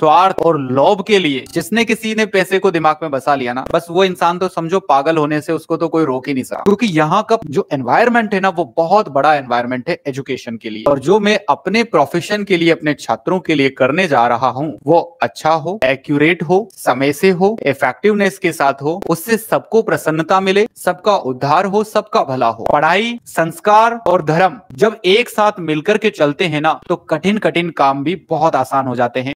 स्वार्थ और लोभ के लिए जिसने किसी ने पैसे को दिमाग में बसा लिया ना, बस वो इंसान तो समझो पागल होने से उसको तो कोई रोक ही नहीं सकता। क्योंकि यहाँ का जो एनवायरमेंट है ना, वो बहुत बड़ा एनवायरमेंट है एजुकेशन के लिए। और जो मैं अपने प्रोफेशन के लिए, अपने छात्रों के लिए करने जा रहा हूँ, वो अच्छा हो एक्यूरेट हो, समय से हो इफेक्टिवनेस के साथ हो, उससे सबको प्रसन्नता मिले, सबका उद्धार हो, सबका भला हो। पढ़ाई, संस्कार और धर्म जब एक साथ मिलकर के चलते हैं ना तो कठिन कठिन काम भी बहुत आसान हो जाते हैं।